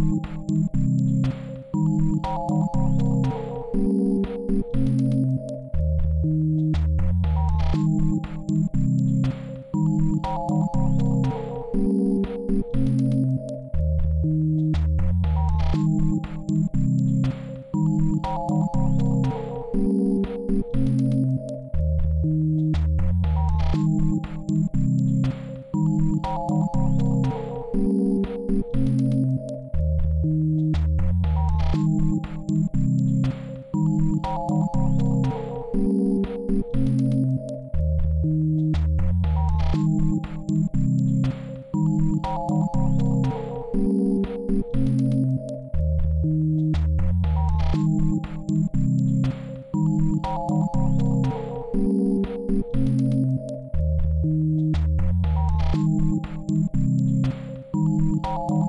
Thank you. Thank you.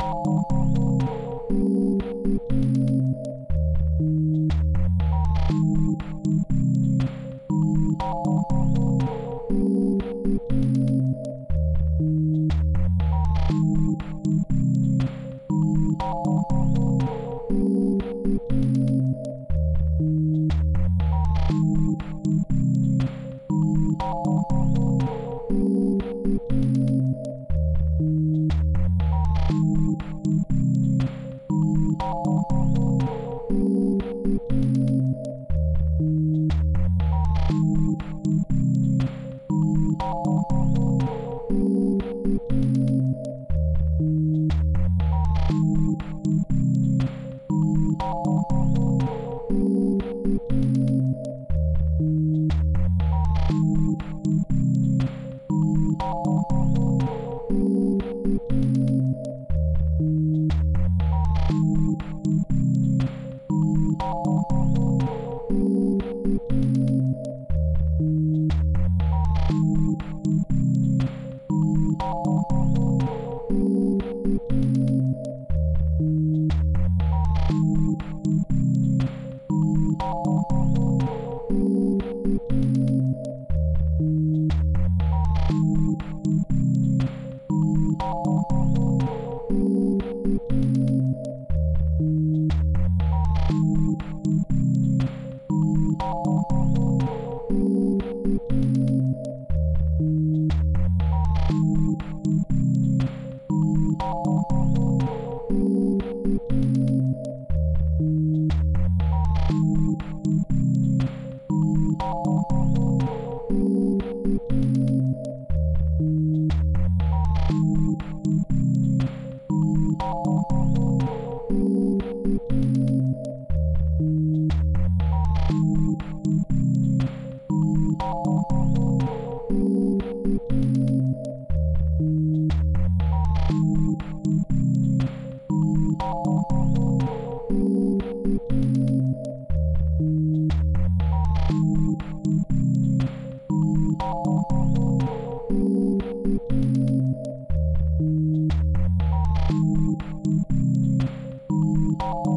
you Música you. you